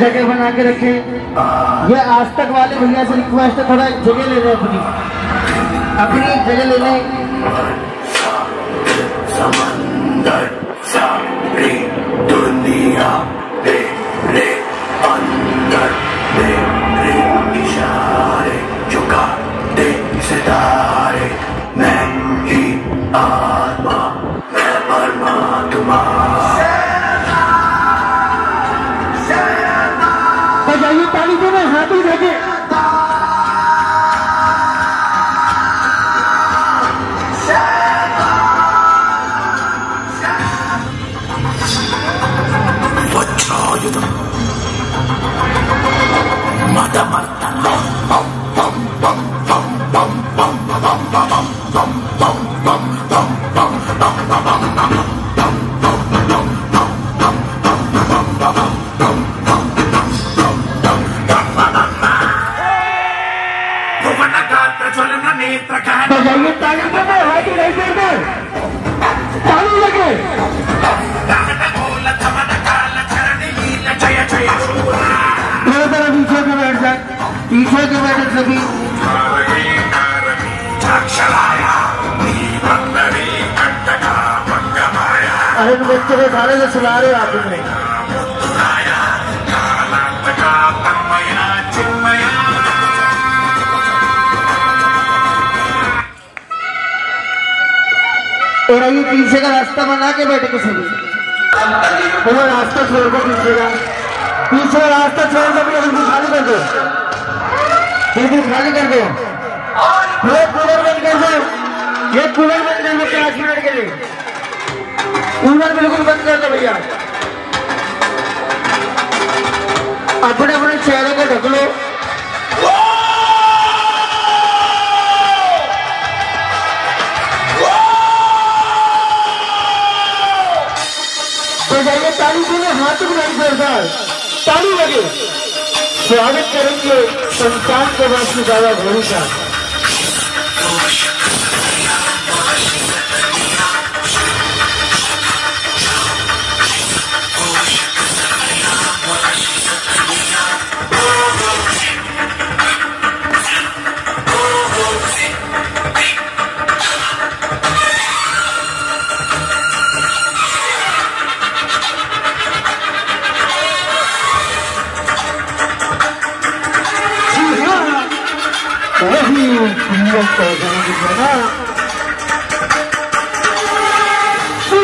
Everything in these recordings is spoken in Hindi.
जगह बना के रखे। ये आज तक वाले भैया से रिक्वेस्ट है, थोड़ा जगह ले लें अपनी। अपनी जगह ले लें। मैं ही आत्मा देखते हुए खाने से सुला रहे आप तुमने और अभी पीछे का रास्ता बना के बैठे कुछ अभी बोलो रास्ता छोड़ दो पीछे का। पीछे का रास्ता छोड़ दो बिल्कुल खाली कर दो। बिल्कुल खाली कर दो। ये कूलर बंद कर दो। ये कूलर बंद कर दो पाँच मिनट के लिए। कूलर बिल्कुल बंद कर दो भैया। अपने अपने चेहरे को ढक लो। तो ताली हाथ बुलाई सरदार ताली लगे। स्वागत करेंगे संतान के की दादा घोड़ी esta semana. Sí.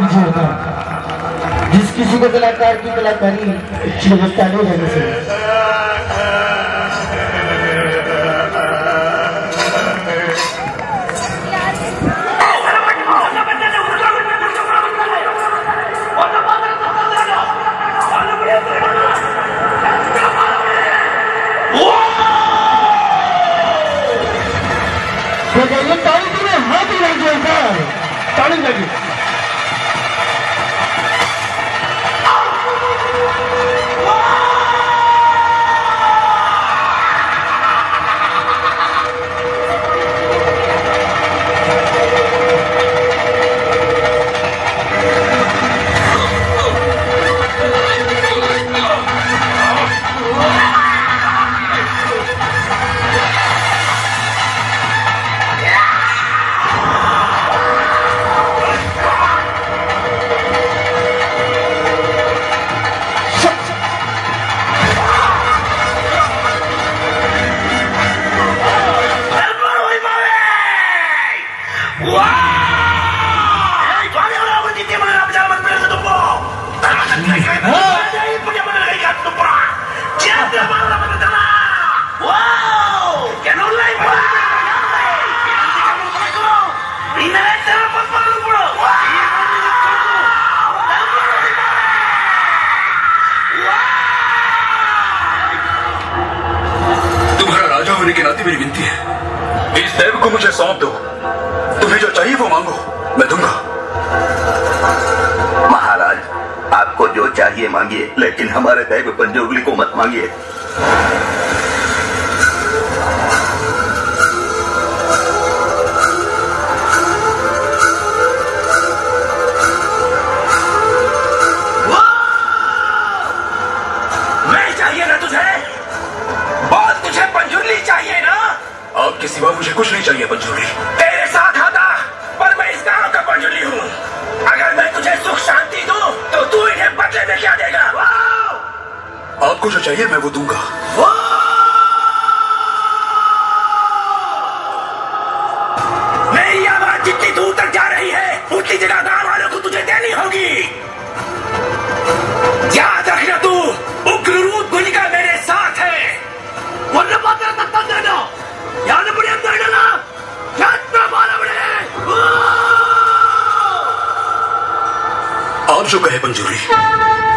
दीजिए होता जिस किसी को कलाकार की कलाकारी हिंदुस्तानी रहने से। मेरी विनती है। इस देव को मुझे सौंप दो। तुम्हें जो चाहिए वो मांगो, मैं दूँगा। महाराज, आपको जो चाहिए मांगिए, लेकिन हमारे दैव पंजोगली को मत मांगिए। सिवा मुझे कुछ नहीं चाहिए बंजुली तेरे साथ आता पर मैं इस गाँव का बंजुली हूँ। अगर मैं तुझे सुख शांति दूँ तो तू इन्हें बदले में क्या देगा? आपको जो चाहिए मैं वो दूँगा। मेरी आप जो कहे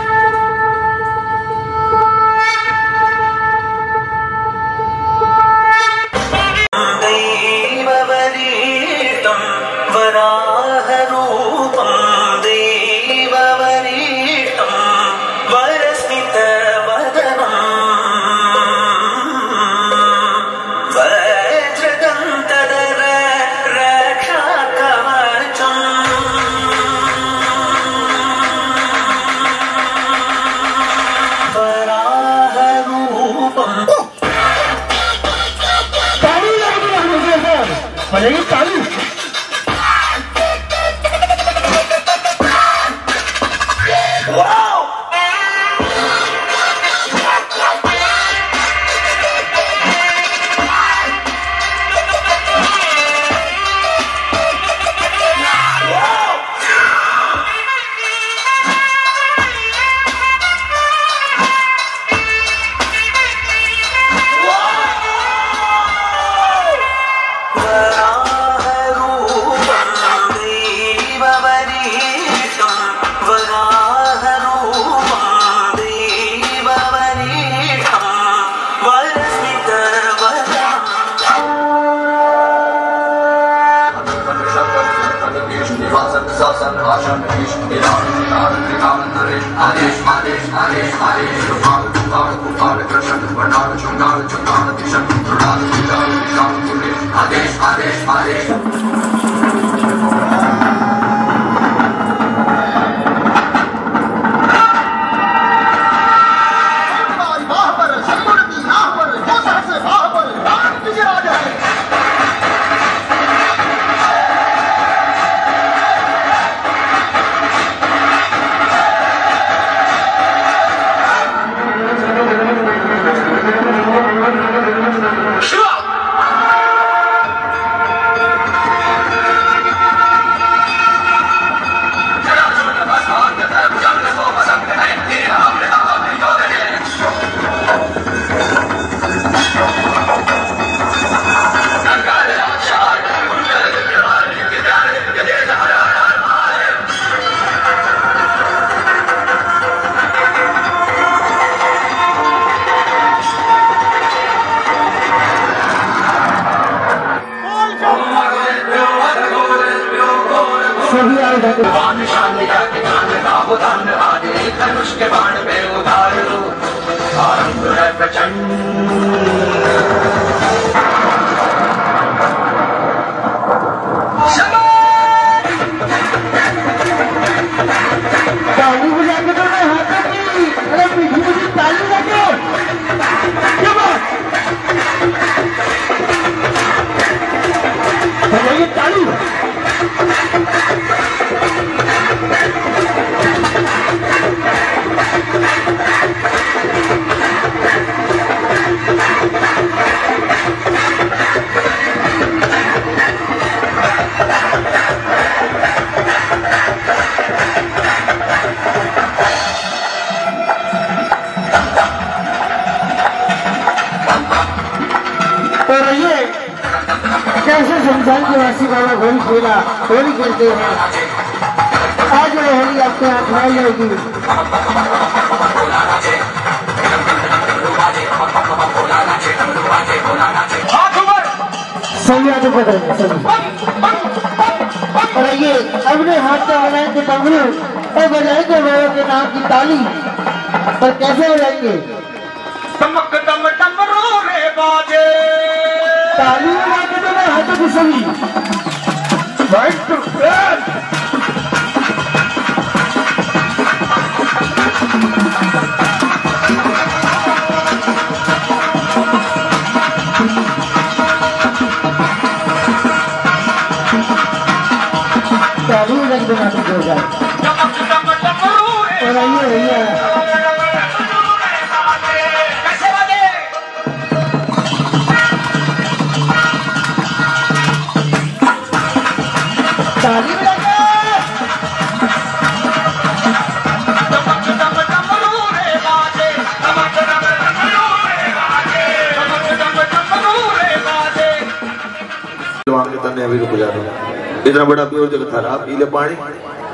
इतना बड़ा प्योर जगत था पी ले पानी।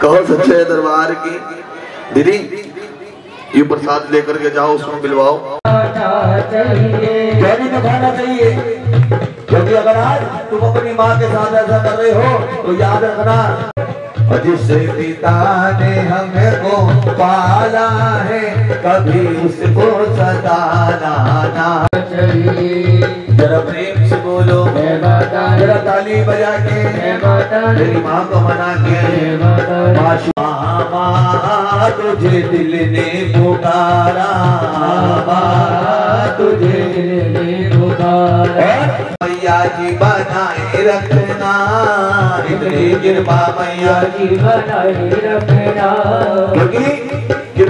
कहो सच्चे दरबार की, दीदी, ये प्रसाद लेकर के जाओ, उसको मिलवाओ। गहरी में खाना चाहिए, क्योंकि अगर आज तुम अपनी माँ के साथ ऐसा कर रहे हो तो याद रखना। जिस पिता ने हमको पाला है, कभी उसको सताना ना। चाहिए जरा ताली बजा के मेरी माँ को मना के माँ तुझे दिल ने पुकारा। तुझे दिल ने पुकारा। मैया जी बनाए रखना। इतनी कृपा मैया जी बनाए रखना। क्योंकि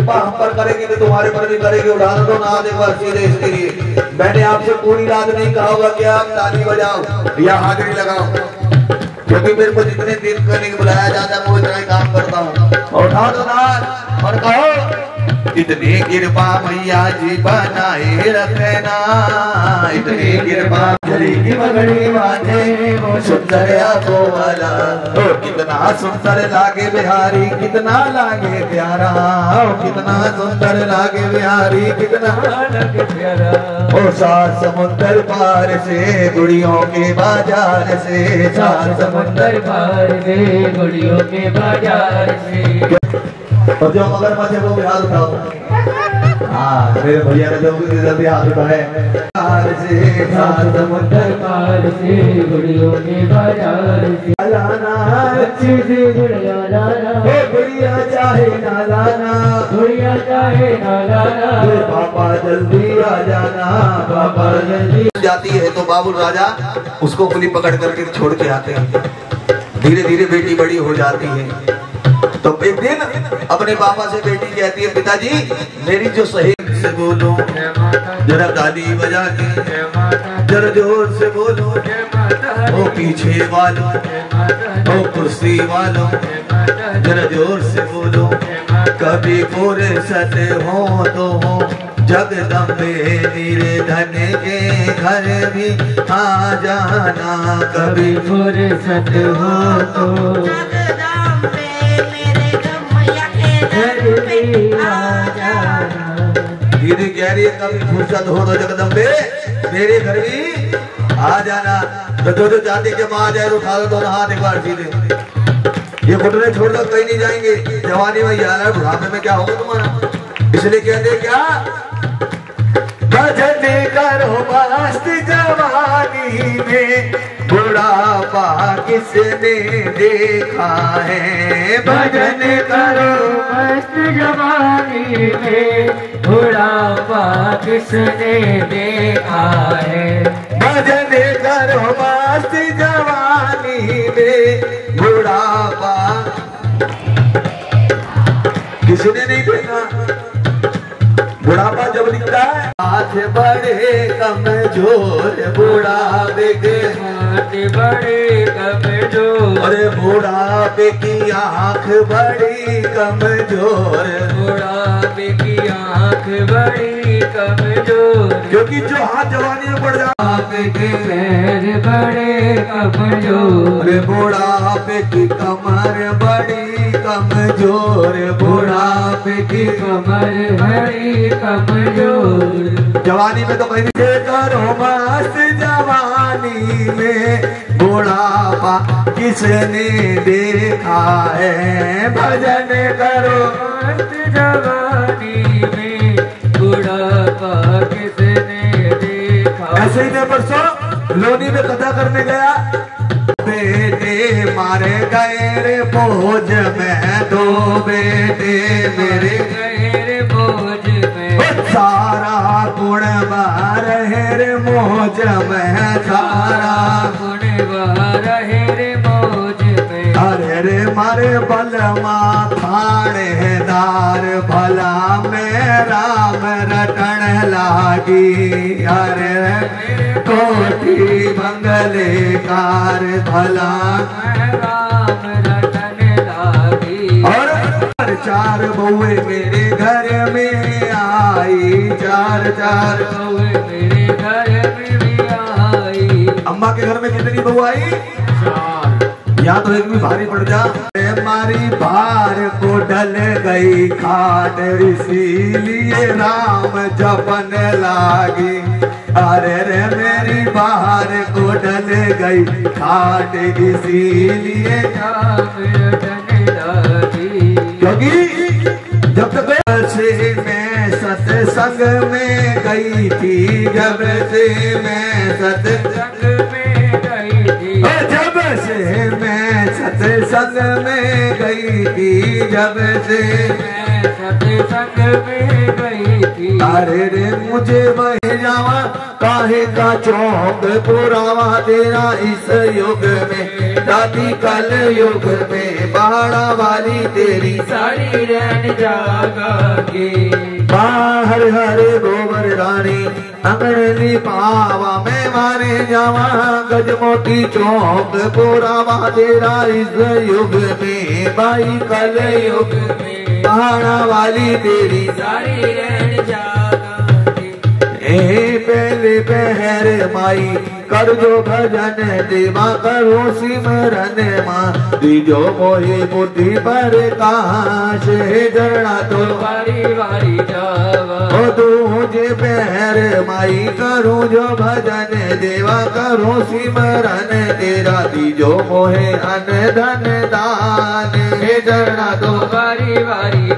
कृपा हम पर करेंगे तो तुम्हारे पर भी करेंगे। उदाहरण दो, ना एक बार सीधे इसके लिए। मैंने आपसे पूरी रात नहीं कहा होगा कि आप ताली बजाओ या हाजिरी लगाओ। क्योंकि मेरे को जितने दिन करने के बुलाया जाता है वो इतना ही काम करता हूँ। उठा दो नाथ और कहो इतनी कृपा मैया जी बनाए रखना इतनी कृपा गली की मगड़ी माथे वो सुंदर वाला कितना सुंदर लागे बिहारी, कितना लागे प्यारा। कितना सुंदर लागे बिहारी, कितना लागे प्यारा। ओ, सात समुंदर पार से, गुड़ियों के बाज़ार से। सात समुंदर बाज़ार से, गुड़ियों के बाज़ार से। और जो मगरमच्छ है वो भी हाथ उठाओ हाँ मेरे भैया ने जो भी जल्दी हाथ उठाए जाती है तो बाबुल राजा उसको पुली पकड़ करके छोड़ के आते हैं। धीरे धीरे बेटी बड़ी हो जाती है। तो एक दिन अपने पापा से बेटी कहती है, पिताजी, मेरी जो सहेली से बोलो, जरा ताली बजा के, जरा ज़ोर से बोलो, ओ पीछे वालों, ओ कुर्सी वालों, जरा ज़ोर से बोलो, कभी पूरे सत हो तो हो जगदम्बे निर्धन के घर भी आ जाना, कभी फुर्सत हो तो दीदी कह रही है कभी फुर्सत हो तो जगदम्बे? मेरे घर भी आ जाना। तो जो जो माँ जाए, उठा दो दोनों हाथ एक बार सीधे। ये घुटने छोड़ दो, कहीं नहीं जाएँगे। जवानी में यार बुढ़ापे में क्या होगा तुम्हारा? इसलिए कहते क्या? भजन करो मस्त जवानी। में बुढ़ापा किसने देखा है। भजन करो मस्त जवानी में बुढ़ापा किसने देखा है। भजन करो मस्त जवानी में बुढ़ापा किसने नहीं बड़े कमज़ोर बुढ़ापे के हाथ बड़े कमज़ोर। अरे बुढ़ापे की आँख बड़ी कमज़ोर। बुढ़ापे की आँख बड़ी कमज़ोर। क्योंकि जो हाथ जवानी में पड़ बुढ़ापे के पैर बड़े कमज़ोर। अरे बुढ़ापे की कमर बड़ी कमज़ोर, बुढ़ापे की कमर बड़ी कमज़ोर। जवानी में तो कहीं से करो मस्त जवानी में, बुढ़ापा किसने देखा है? भजन करो अंत जवानी में, बुढ़ापा किसने देखा ऐसे ही मैं परसों लोनी में कथा करने गया। बेटे मारे गए रे बोझ में दो बेटे मेरे गहरे बोझ में। सारा गुण बार है रे मोज में सारा गुण बार रे मोज में। अरे रे मारे बल थानेदार भला में राम रटन लागी। अरे कोठी बंगले कार, भला राम रटन और चार बउए मेरे घर में आई। चार चार बउए मेरे घर में आई। अम्मा के घर में कितनी बहू आई? या तो एक भी भारी पड़ जा। मारी भार को डल गई खाट इसीलिए राम जपन लागी। अरे रे मेरी बाहर को डल गई खाट इसीलिए क्योंकि जब तक से मैं सत्संग में गई थी जब से मैं सत्संग संग में गई थी। जब से मैं सत्संग में गई थी जब से मैं सत्संग में गई अरे रे मुझे बह जावा, काहे का चौक पुरावा तेरा इस युग में? दादी कल युग में बाड़ा वाली तेरी सारी रैन जागा बाहर हरे गोबर रानी, अंगरली पावा में मारे जावा। गज मोती चौक पुरावा तेरा इस युग में। बाई कल युग में पहाड़ा वाली तेरी सारी रैन ए पहर माई कर जो भजन देवा करो सिमरन माँ दीजो मोहे बुद्धि पर काश जरना तो वारी वारी जावा माई करूँ जो भजन देवा करूँ सिमरन तेरा दीजो मोहे अन धन दान डरना तो वारी वारी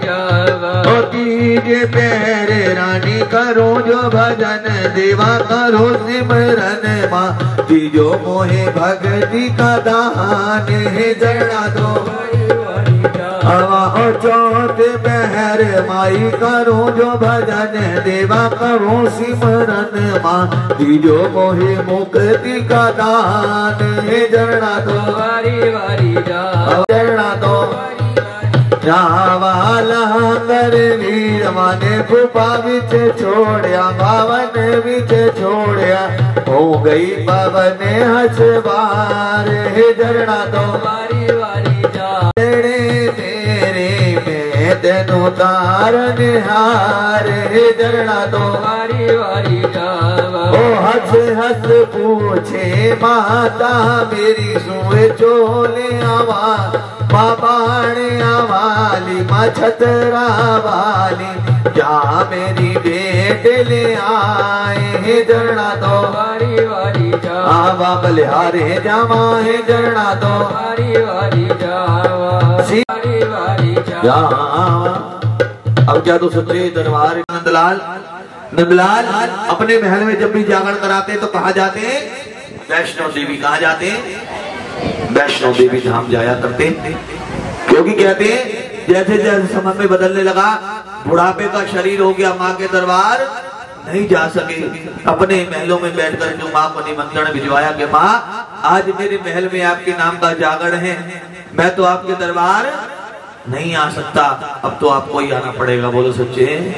ओ तीजे पैर रानी करूँ जो भजन देवा करो सिमरन माँ। दीजो मोहे भक्ति का दान हे तो वारी वारी हवा चौथ बहर माई करो जो भजन देवा करो सिमरन माँ। दीजो मोहे मुक्ति का दान हे जरना दो। वारी वारी जरना दो। माने फूफा बिच छोड़या भावन बिच छोड़या। हो गई पवन हसवार हे जरना दो वारी वारी जावा तेरे तेरे में तेनु तारन हार हे दो वारी वारी जावा ओ हंस हंस पूछे, माता मेरी सुए चोले आवा बाबाणे वाली माँ छतरा वाली क्या मेरी बेट ले आए हे जरना दो वारी वारी जावा बलिहारे जावा हे जरना दो वारी वारी जावा सी- वारी वारी जावा अब क्या तो सच्चे दरबार नंदलाल। नंदलाल अपने महल में जब भी जागरण कराते तो कहा जाते वैष्णो देवी कहा जाते वैष्णो देवी धाम जाया करते। क्योंकि कहते हैं, जैसे जैसे समय में बदलने लगा, बुढ़ापे का शरीर हो गया माँ के दरबार, नहीं जा सके। अपने महलों में बैठकर जो माँ को निमंत्रण भिजवाया कि माँ, आज मेरे महल में आपके नाम का जागरण है। मैं तो आपके दरबार नहीं आ सकता। अब तो आपको ही आना पड़ेगा, बोलो सच्चे।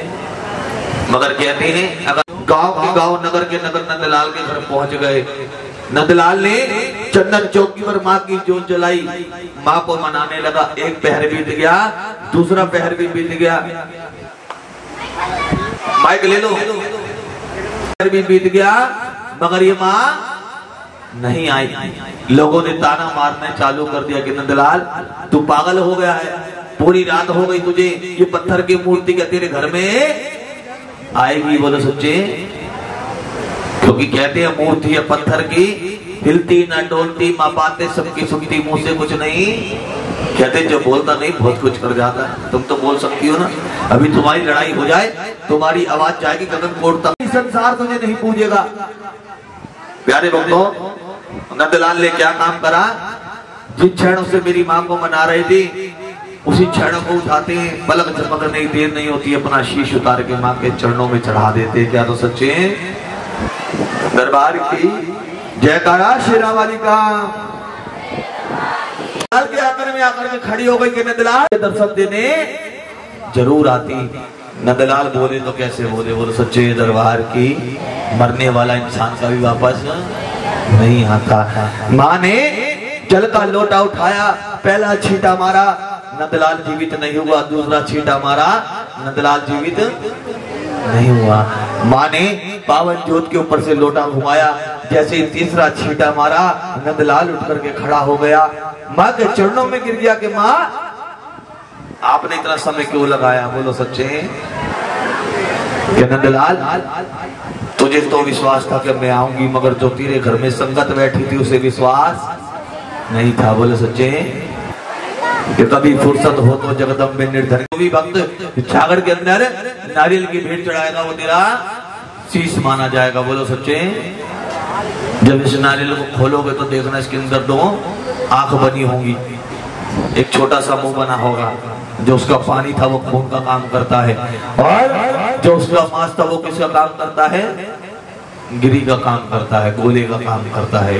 मगर कहते हैं, अगर गाँव के गाँव नगर के नगर नंदलाल के घर पहुँच गए। नंदलाल ने चंदन चौकी पर माँ की जोत जलाई। माँ को मनाने लगा, एक पहर बीत गया, दूसरा पहर भी बीत गया। माइक ले लो। पहर भी बीत गया, मगर ये माँ नहीं आई। लोगों ने ताना मारना चालू कर दिया कि नंदलाल तू पागल हो गया है, पूरी रात हो गई तुझे, ये पत्थर की मूर्ति क्या तेरे घर में आएगी? बोलो, सच्चे? क्योंकि कहते हैं मूर्ति है पत्थर की हिलती ना डोलती माँ बातें सबकी सुनती मुँह से कुछ नहीं। कहते जो बोलता नहीं बहुत कुछ कर जाता है। तुम तो बोल सकती हो ना। अभी तुम्हारी लड़ाई हो जाए तुम्हारी आवाज़ जाएगी गगन कोट तक संसार तुझे नहीं पूजेगा। प्यारे भक्तों नंदलाल ने क्या काम करा? जिन क्षणों से मेरी माँ को मना रही थी उसी क्षणों को उठाते हैं। पलक झपक नहीं देर नहीं होती अपना शीश उतार के माँ के चरणों में चढ़ा देते क्या तो सच्चे दरबार की जयकारा शेरा वाली का। के आकर में आकर में खड़ी हो गई कि नंदलाल दर्शन देने ज़रूर आती। नंदलाल बोले तो कैसे बोले? बोले, सच्चे दरबार की मरने वाला इंसान कभी वापस नहीं आता। माँ ने जल का लोटा उठाया, पहला छींटा मारा, नंदलाल जीवित नहीं हुआ, दूसरा छींटा मारा, नंदलाल जीवित नहीं हुआ। माँ ने पावन जोत के ऊपर से लोटा घुमाया जैसे ही तीसरा छीटा मारा, नंदलाल उठ करके खड़ा हो गया। माँ के चरणों में गिर गया कि माँ, आपने इतना समय क्यों लगाया? बोलो सच्चे नंदलाल, तुझे तो विश्वास था कि मैं आऊँगी, मगर जो तेरे घर में संगत बैठी थी, उसे विश्वास नहीं था। बोले सच्चे कि कभी फुर्सत हो तो जगदम्बे निर्धन भी भक्त छागड़ के अंदर नारियल की भीड़ चढ़ाएगा, वो तेरा शीश माना जाएगा। बोलो सच्चे जब इस नारियल को खोलोगे तो देखना इसके अंदर दो आँख बनी होंगी। एक छोटा सा मुँह बना होगा, जो उसका पानी था वो खून का काम करता है, और जो उसका मांस था वो किसका काम करता है? गिरी का काम करता है, गोले का काम करता है।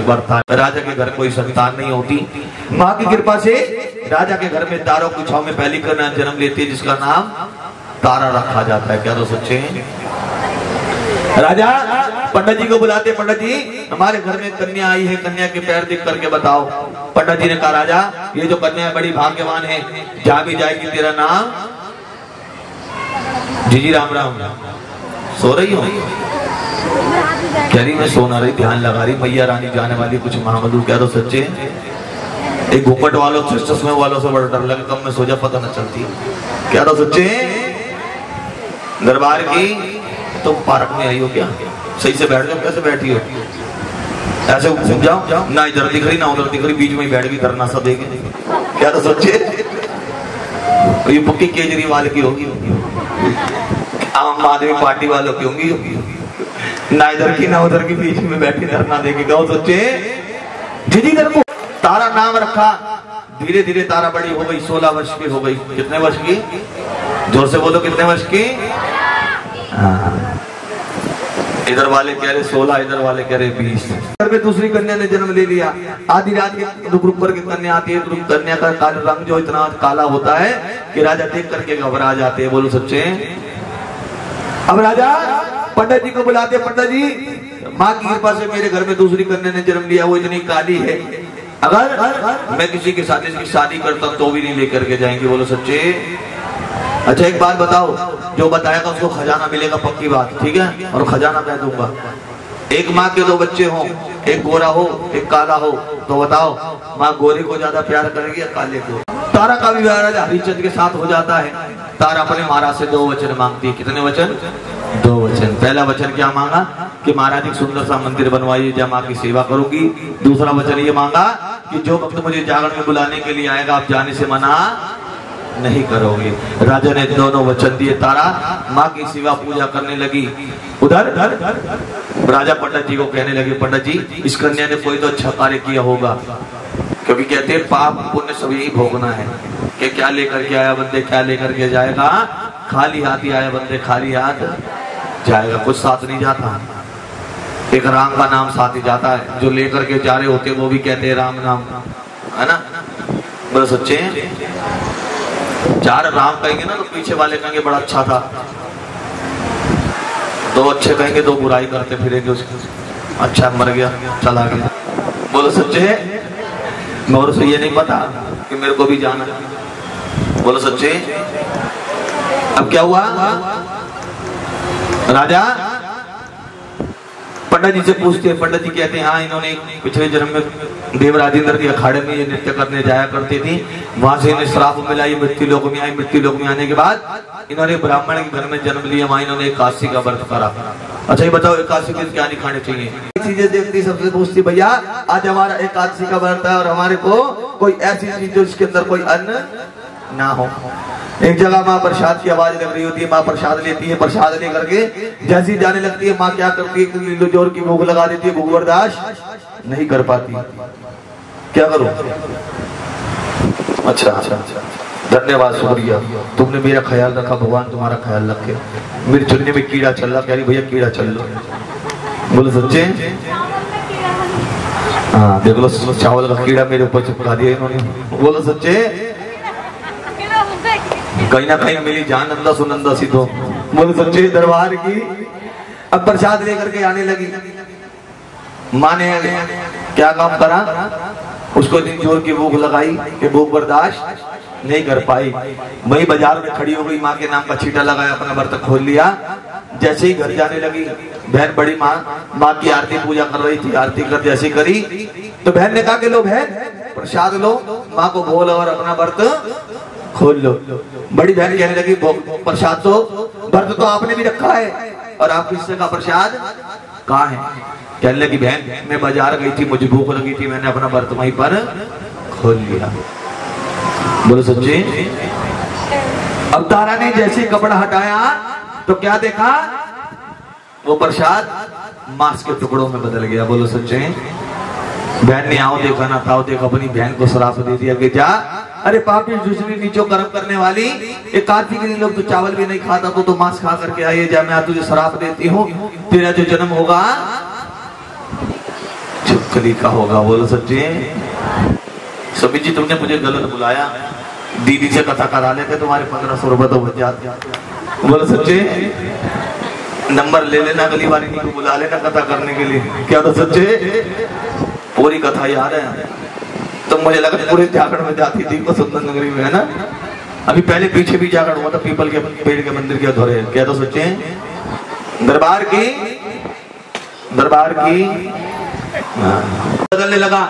राजा के घर कोई संतान नहीं होती। माँ की कृपा से राजा के घर में तारों की छाव में पहली कन्या जन्म लेती है, जिसका नाम तारा रखा जाता है। क्या तो सच्चे राजा पंडित जी को बुलाते पंडित जी। हमारे घर में कन्या आई है, कन्या के पैर देख करके बताओ। पंडित जी ने कहा, राजा, ये जो कन्या है, बड़ी भाग्यवान है। जहाँ भी जाएगी तेरा नाम। जी जी, राम राम। सो रही हो? कह रही, मैं सोना रही, ध्यान लगा रही। मैया रानी जाने वाली, कुछ मांगलू क्या तो सच्चे। एक घूपट वालों से चश्मे वालों से बड़ा डर लगे कब मैं सोचा पता न चलती। क्या तो सच्चे, दरबार की, तुम पार्क में आई हो क्या? सही से बैठ जाओ कैसे बैठी हो। ऐसे घूम जाओ, ना इधर दिख रही, ना उधर दिख रही, बीच में बैठ गई धरना सा देखे। क्या तो सोचे? ये पक्की केजरीवाल की होगी। आम आदमी पार्टी वालों की होंगी। ना इधर की, ना उधर की, बीच में बैठी धरना देके गाँव सोचे? दीदी इधर को। तारा नाम रखा। धीरे धीरे तारा बड़ी हो गई, सोलह वर्ष की हो गई। कितने वर्ष की? ज़ोर से बोलो, कितने वर्ष की? हाँ। इधर वाले कह रहे सोलह, इधर वाले कह रहे बीस। घर में दूसरी कन्या ने जन्म ले लिया। आधी रात के रुक रुक करके कन्या आती है कन्या का काल रंग जो इतना काला होता है कि राजा देख करके घबरा जाते हैं। बोलो सच्चे। अब राजा, पंडित जी को बुलाते पंडित जी, माँ की कृपा से मेरे घर में दूसरी कन्या ने जन्म लिया, वो इतनी काली है। अगर मैं किसी के साथ इसकी शादी करता तो भी नहीं लेकर के जाएँगे। बोलो सच्चे। अच्छा एक बात बताओ। जो बताएगा उसको खजाना मिलेगा, पक्की बात, ठीक है? और खजाना मैं दूँगा। एक माँ के दो बच्चे हो, एक गोरा हो, एक काला हो तो बताओ, माँ गोरे को ज़्यादा प्यार करेगी या काले को? तारा का भी प्यार हरिचंद के साथ हो जाता है। तारा अपने महाराज से दो वचन मांगती है। कितने वचन? दो वचन। पहला वचन क्या मांगा? कि महाराज, एक सुंदर सा मंदिर बनवाइए जब माँ की सेवा करूँगी। दूसरा वचन ये मांगा कि जो वक्त मुझे जागरण में बुलाने के लिए आएगा, आप जाने से मना नहीं करोगे। राजा ने दोनों वचन दिए, तारा, माँ की सेवा पूजा करने लगी। उधर, राजा पंडित जी को कहने लगे पंडित जी इस कन्या ने कोई तो अच्छा कार्य किया होगा। क्योंकि कहते हैं पाप पुण्य सभी भोगना है। कि क्या लेकर के आया बंदे, क्या लेकर के जाएगा? खाली हाथ ही आया बंदे, खाली हाथ जाएगा। कुछ साथ नहीं जाता। एक राम का नाम साथ ही जाता है। जो लेकर के जा रहे होते, वो भी कहते हैं राम नाम। है ना? बोलो, सच्चे चार राम कहेंगे ना तो पीछे वाले कहेंगे, बड़ा अच्छा था। दो अच्छे कहेंगे, दो बुराई करते फिरेंगे उसके। अच्छा मर गया, चला गया। बोलो, सच्चे और से ये नहीं पता कि मेरे को भी जाना बोलो, सच्चे अब क्या हुआ? राजा, पंडित जी से पूछते हैं, पंडित जी कहते हैं हाँ इन्होंने पिछले जन्म में देवराज इंद्र के अखाड़े में ये नृत्य करने जाया करती थी। वहाँ से इन्हें श्राप मिला, ये मृत्यु लोक में आई मृत्यु लोक में आने के बाद इन्होंने ब्राह्मण के घर में जन्म लिया, वहाँ इन्होंने काशी का व्रत करा। अच्छा ये बताओ, एकादशी के क्या नहीं खाने चाहिए? चीज़ें देखती सबसे पूछती, भैया, आज हमारा एकादशी का व्रत है और हमारे को कोई ऐसी चीज़ जो जिसके अंदर कोई अन्न ना हो। एक जगह माँ प्रसाद की आवाज़ लग रही होती है, माँ प्रसाद लेती है, प्रसाद लेकर के जैसी जाने लगती है, माँ क्या करती है ज़ोर की भूख लगा देती है, भूख बर्दाश्त नहीं कर पाती। क्या करो? अच्छा अच्छा अच्छा। धन्यवाद, शुक्रिया। तुमने मेरा ख्याल रखा, भगवान तुम्हारा ख्याल रखे। मेरे चुनने में कीड़ा चल रहा, कह रही, भैया, कीड़ा चल लो। बोलो, सच्चे? हाँ देख लो, चावल का कीड़ा मेरे ऊपर चिपका दिया इन्होंने। बोलो, सच्चे? कहीं ना कहीं मिली जान नंदा सुनंदा सी तो। बोलो सच्चे दरबार की अब प्रसाद लेकर के आने लगी। माँ ने क्या काम करा? उसको दिन ज़ोर की भूख लगाई कि भूख बर्दाश्त नहीं कर पाई। वही बाज़ार में खड़ी हो गई, माँ के नाम का छीटा लगाया, अपना बर्तन खोल लिया। जैसे ही घर जाने लगी, बहन बड़ी माँ माँ की आरती पूजा कर रही थी, आरती कर जैसे करी तो बहन ने कहा कि लो बहन, प्रसाद लो, माँ को बोल और अपना व्रत खोल लो। बड़ी बहन कहने लगी प्रसाद तो व्रत तो आपने भी रखा है। और आप किससे का प्रसाद? कहा है? कहने लगी, बहन, मैं बाज़ार गई थी, मुझे भूख लगी थी, मैंने अपना व्रत वहीं पर खोल लिया। बोलो, सच्चे? अब तारा ने जैसे कपड़ा हटाया तो क्या देखा? वो प्रसाद मांस के टुकड़ों में बदल गया। बोलो, सच्चे? बहन ने आओ देखा ना था देखा, अपनी बहन को शराब दे दिया। कि जा अरे पापी दूसरी नीचो कर्म करने वाली, एक कार्तिक के लोग तो चावल भी नहीं खाता तो तो मांस खा करके आइए, जा, मैं तुझे शराब देती हूँ, तेरा जो जन्म होगा छिपकली का होगा, बोलो सच्चे। सभी जी, तुमने मुझे गलत बुलाया। दीदी से कथा करा लेते, तुम्हारे पंद्रह सौ रुपए तो बच जाते। बोलो सच्चे। नंबर ले लेना, अगली बार बुला लेना कथा करने के लिए। क्या तो सच्चे? पूरी कथा याद है। तो मुझे लगा पूरे जागरण में जाती थी सुंदर नगरी में, है ना? अभी पहले पीछे भी जागरण हुआ था, पीपल के पेड़ के मंदिर के धोरे क्या तो सच्चे दरबार की दरबार की हाँ। बदलने लगा।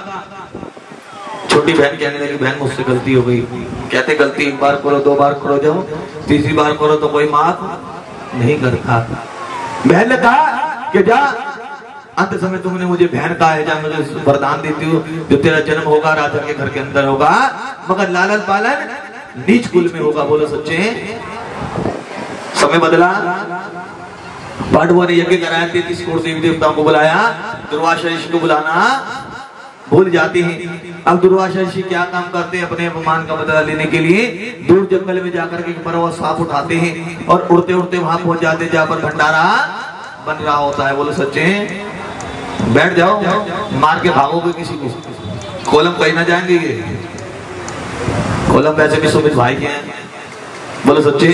छोटी बहन कहने लगी, बहन, मुझसे गलती हो गई। कहते, गलती एक बार करो, दो बार करो, जाओ। तीसरी बार करो तो कोई माफ़ नहीं करता। बहन ने कहा कि जा अंत समय तुमने मुझे बहन कहा है जा मुझे वरदान देती हूँ, जो तेरा जन्म होगा, राजा के घर के अंदर होगा, मगर लालन पालन नीच कुल में होगा, बोलो सच्चे। समय बदला। पांडवों ने यज्ञ कराया, तैतीस करोड़ देवी देवताओं को बुलाया, दुर्वासा ऋषि को बुलाना, भूल जाते हैं। अब दुर्वासा ऋषि क्या काम करते हैं अपने अपमान का बदला लेने के लिए? दूर जंगल में जाकर के पर्वत सांप उठाते हैं और उड़ते उड़ते वहाँ पहुँच जाते जहाँ पर भंडारा बन रहा होता है, बोलो सच्चे। बैठ जाओ, मार के भागोगे किसी को। कोलम कहीं ना जाएँगे ये। कोलम वैसे भी सुमित भाई के हैं। बोलो, सच्चे?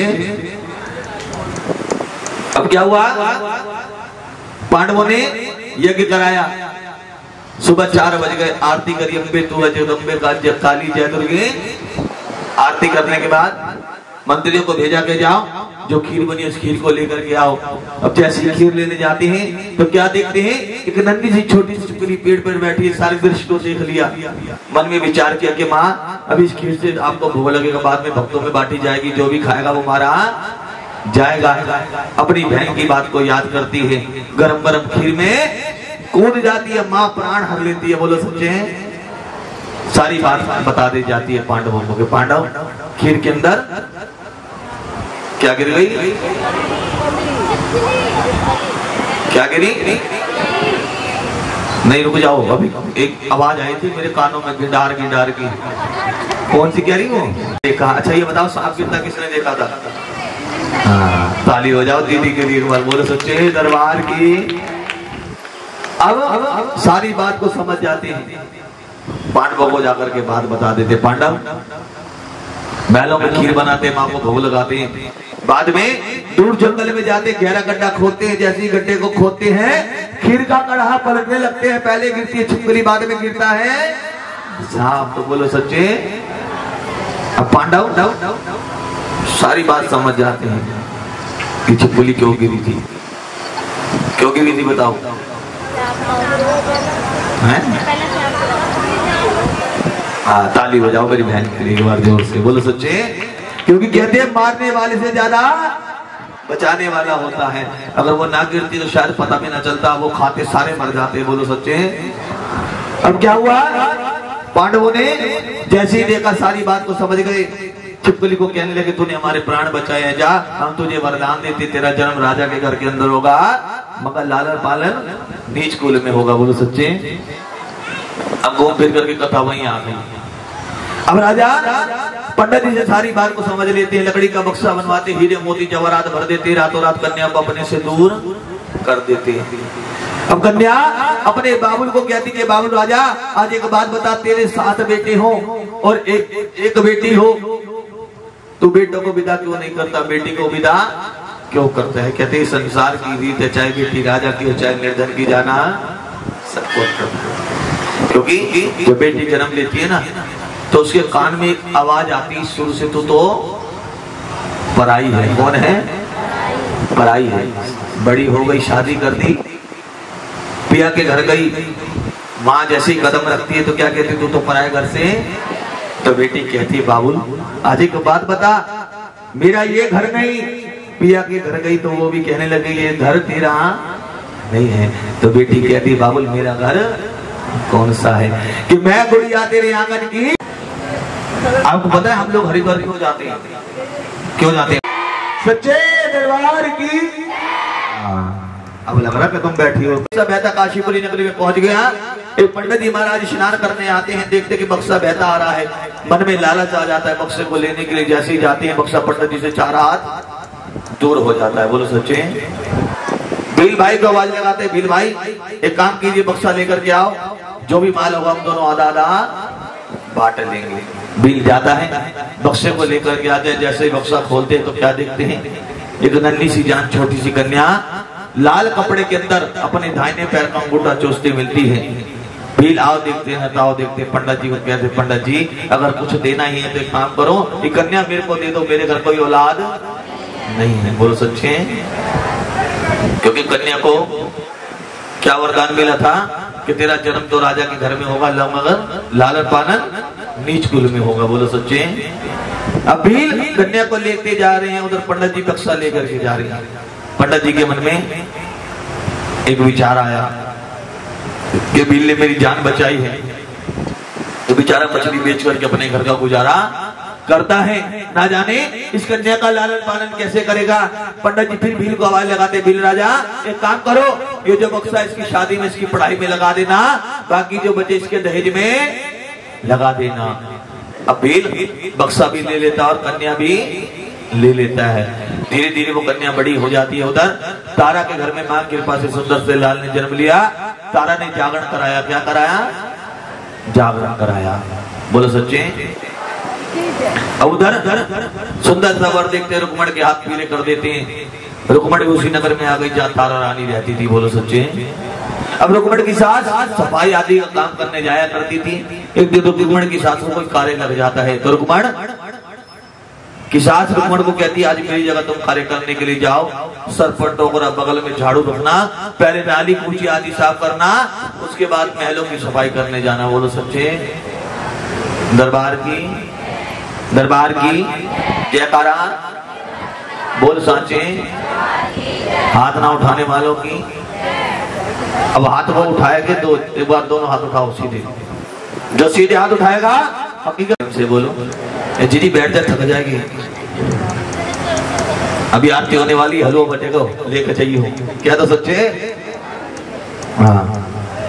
अब क्या हुआ? पांडवों ने यज्ञ कराया। सुबह चार बज गए। आरती करी अम्बे तू काली काली जय दुर्गे आरती करने के बाद मंत्रियों को भेजा के जाओ। जो खीर बनी उस खीर को लेकर के आओ। अब जैसे खीर लेने जाते हैं तो क्या देखते हैं? एक नन्ही सी, छोटी सी चुपड़ी पेड़ पर बैठी है, सारे दृश्य को देख लिया। मन में विचार किया कि माँ, अब इस खीर से आपको भोग लगेगा, बाद में भक्तों में बांटी जाएगी, जो भी खाएगा वो मारा जाएगा। अपनी बहन की बात को याद करती है। गरम गरम खीर में कूद जाती है, माँ प्राण हर लेती है, बोलो सच्चे सारी बात बता दी जाती है पांडवों को पांडव, खीर के अंदर क्या गिर गई? क्या गिरी? नहीं रुक जाओ अभी एक आवाज़ आई थी मेरे कानों में गिडार गिडार की। कौन सी कह रही हो देखा। अच्छा ये बताओ सांप गिरता किसने देखा था? हाँ, ताली हो जाओ दीदी के लिए बार बोलो सच्चे दरबार की। अब अब सारी बात को समझ जाते हैं। पांडवों को जाकर के बात बता देते पांडव। बैलों में खीर बनाते, माँ को भोग लगाते हैं। बाद में दूर जंगल में जाते, गहरा गड्ढा खोदते हैं, जैसे ही गड्ढे को खोदते हैं, खीर का कढ़ा पलटने लगते हैं, पहले गिरती है, छिपकली बाद में गिरता है। सांप तो बोलो सच्चे। अब पांडव, सारी बात समझ जाते हैं कि छिपकली क्यों गिरी थी। क्यों गिरी थी, बताओ। हैं? हाँ ताली बजाओ मेरी बहन के। लिए एक बार ज़ोर से बोलो सच्चे। क्योंकि कहते हैं, मारने वाले से ज़्यादा बचाने वाला होता है। अगर वो ना गिरती तो शायद पता भी ना चलता, वो खाते सारे मर जाते, बोलो सच्चे। अब क्या हुआ? पांडवों ने जैसे ही देखा, सारी बात को समझ गए। छिपकली को कहने लगे, तूने हमारे प्राण बचाए हैं, जा, हम तुझे वरदान देते, तेरा जन्म राजा के घर के अंदर होगा, मगर लालन पालन नीच कुल में होगा, बोलो सच्चे। अब घूम फिर करके कथा वहीं आ गई। अब राजा पंडित जी से सारी बात को समझ लेते हैं लकड़ी का बक्सा बनवाते हीरे मोती जवाहरात भर देते रातों रात कन्या को अपने से दूर कर देते अब कन्या अपने बाबुल को कहती है बाबुल राजा आज एक बात बता तेरे सात बेटे हो और एक एक बेटी हो तू बेटों को विदा क्यों नहीं करता? बेटी को विदा क्यों करता है? कहते हैं, संसार की रीत है चाहे बेटी राजा की हो चाहे निर्धन की जाना सबको क्योंकि जब बेटी जन्म लेती है ना तो उसके कान में एक आवाज़ आती शुरू से तो तो पराई है। कौन है? पराई है। बड़ी हो गई, शादी कर दी। पिया के घर गई। माँ जैसे ही कदम रखती है तो क्या कहती तू तो पराए घर से? तो बेटी कहती बाबुल, आज एक बात बता। मेरा ये घर नहीं। पिया के घर गई तो वो भी कहने लगे, ये घर तेरा नहीं है। तो बेटी कहती बाबुल, मेरा घर कौन सा है? कि मैं गुड़िया तेरे आँगन की आपको पता है हम लोग हरिद्वार क्यों जाते हैं? क्यों जाते हैं? सच्चे दरबार की अब लग रहा कि तुम बैठी हो। बक्सा बहता काशीपुरी नगरी में पहुँच गया। एक पंडित जी महाराज स्नान करने आते हैं देखते कि बक्सा बहता आ रहा है। मन में लालच आ जाता है बक्से को लेने के लिए। जैसे ही जाते हैं बक्सा पंडित जी से चार हाथ दूर हो जाता है। बोलो सच्चे बिल भाई को आवाज़ लगाते हैं। बिल भाई एक काम कीजिए बक्सा लेकर के आओ। जो भी माल होगा हम दोनों आधा आधा बांट लेंगे बिल जाता है, बक्से को लेकर के आते हैं, जैसे ही बक्सा खोलते हैं तो क्या देखते हैं? एक नन्ही सी जान, छोटी सी कन्या, लाल कपड़े के अंदर अपने दाहिने पैर का अंगूठा चूसती मिलती है। भील आओ देखते हैं ताओ देखते हैं, पंडित जी को कहते पंडित जी, अगर कुछ देना ही है तो एक काम करो ये कन्या मेरे को दे दो, मेरे घर कोई औलाद नहीं है। बोलो, सच्चे क्योंकि कन्या को क्या वरदान मिला था? कि तेरा जन्म तो राजा के घर में होगा मगर लालन पालन नीच कुल में होगा, बोलो सच्चे। अब भी कन्या को लेते जा रहे हैं, उधर पंडित जी बक्सा लेकर के जा रहे हैं। पंडित जी के मन में एक विचार आया कि बिल ने मेरी जान बचाई है। तो बेचारा मछली बेच करके अपने घर का गुजारा करता है। ना जाने इस कन्या का लालन पालन कैसे करेगा? पंडित जी फिर भील को आवाज़ लगाते, भील राजा, एक काम करो, ये जो बक्सा इसकी शादी में, इसकी पढ़ाई में लगा देना, बाकी जो बचे इसके दहेज में, लगा देना। अब भील बक्सा भी ले लेता और कन्या भी ले लेता है। धीरे धीरे वो कन्या बड़ी हो जाती है उधर। तारा के घर में माँ कृपा से सुंदर से लाल ने जन्म लिया। तारा ने जागरण कराया, क्या कराया? जागरण कराया। बोलो सच्चे। अब उधर सुंदर सा वर देखते रुकमण के हाथ पीले कर देते हैं। रुकमण उसी नगर में आ गई जहाँ तारा रानी रहती थी, बोलो सच्चे। अब रुकमण की सास सफ़ाई आदि का काम करने जाया करती थी। एक दिन रुकमण की सास को कोई कार्य लग जाता है। तो रुकमण, की सास रुकमण को कहती आज मेरी जगह तुम कार्य करने के लिए जाओ। सर पर टोकरा बगल में झाड़ू रखना, पहले नाली पूछी आदि साफ़ करना, उसके बाद महलों की सफ़ाई करने जाना, बोलो सच्चे। दरबार की दरबार की जयकारा। बोल साचे। हाथ ना उठाने वालों की। अब हाथ वो उठाएँगे तो एक बार दोनों हाथ उठाओ, सीधे। जो सीधे हाथ उठाएगा हकीकत से बोलो। जीजी बैठ जा, थक जाएगी। अभी आरती होने वाली हलवा बटेगा, लेकर चाहिए हो क्या तो सच्चे हाँ।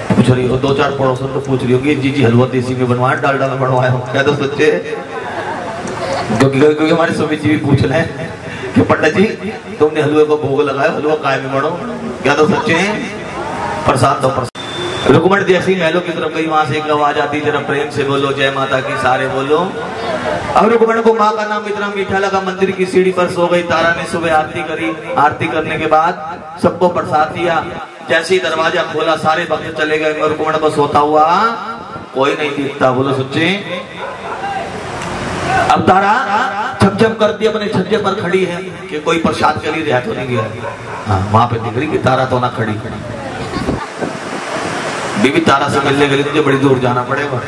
पूछ रही हो, दो चार पड़ोसन तो पूछ रही होगी, जी जी हलवा देसी में बनवाया डाल में बनवाया क्या तो सच्चे क्योंकि हमारे स्वामी जी भी पूछ रहे हैं कि पंडित जी, तुमने हलवे को भोग लगाया हलवा काय में बनो क्या तो सच्चे हैं? प्रसाद दो प्रसाद। रुकमण जैसी महलों की तरफ़ गई, वहाँ से एक आवाज़ आती, जरा प्रेम से बोलो, जय माता की, सारे बोलो। अब रुकमण को माँ का नाम इतना मीठा लगा, मंदिर की सीढ़ी पर सो गई, तारा ने सुबह आरती करी। आरती करने के बाद सबको प्रसाद दिया। जैसे ही दरवाज़ा खोला, सारे भक्त चले गए रुकमण को सोता हुआ कोई नहीं दिखता। बोलो, सच्चे अब तारा झमझम करती अपने छज्जे पर खड़ी है, कि कोई प्रसाद के लिए रह तो नहीं गया। हाँ वहाँ पे दिख रही कि तारा तो ना खड़ी। बीबी तारा से मिलने के लिए तुझे बड़ी दूर जाना पड़ेगा।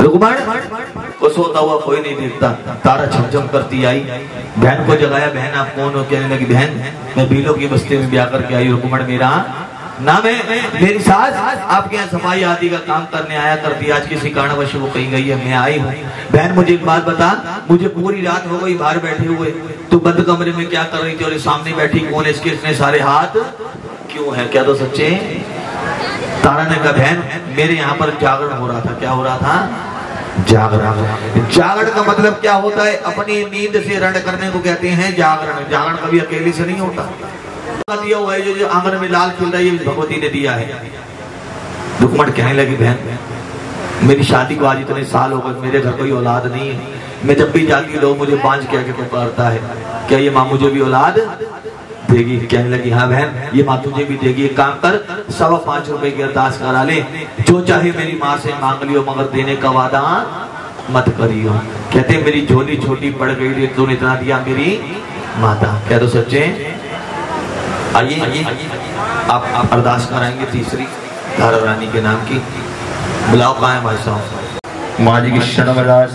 रुकमण वो सोता हुआ कोई नहीं देखता। तारा झमझम करती आई। बहन को जगाया, बहन, आप कौन हो? कहने लगी, बहन, मैं बीलो की बस्ती में ब्याह करके आई रुकमण, मेरा नाम है मेरी सास, आपके यहाँ सफ़ाई आदि का काम करने आया करती आज किसी कारणवश वो कहीं गई है, मैं आई हूँ। बहन, मुझे एक बात बता, मुझे पूरी रात हो गई बाहर बैठे हुए, तू बंद कमरे में क्या कर रही थी और सामने बैठी कौन है, इसके इतने सारे हाथ? क्यों है, क्या तो सच्चे? तारा ने कहा बहन, मेरे यहाँ पर जागरण हो रहा था, क्या हो रहा था? जागरण। जागरण का मतलब क्या होता है? अपनी नींद से रण करने को कहते हैं जागरण। जागरण कभी अकेले से नहीं होता। दिया हुआ है, जो जो आँगन में लाल खिल रहा है, ये भगवती ने दिया है। रुकमण कहने लगी, बहन, मेरी शादी को आज इतने साल हो गए, मेरे घर कोई औलाद नहीं है। मैं जब भी जाती लोग मुझे बांझ के आगे पुकारता है। क्या ये माँ मुझे भी औलाद देगी? कहने लगी हाँ बहन, ये माँ तुझे भी देगी। एक काम कर, सवा पाँच रुपए की अरदास करा ले। जो चाहे मेरी माँ से मांग लियो, मगर देने का वादा मत करियो। कहते मेरी झोली छोटी पड़ गई तूने इतना दिया मेरी माता। कह दो, सच्चे आइए आइए। आप अरदास कराएँगे तीसरी धारा रानी के नाम की। बुलाओ कहाँ है भाई साहब। माँ जी की शरण अरदास,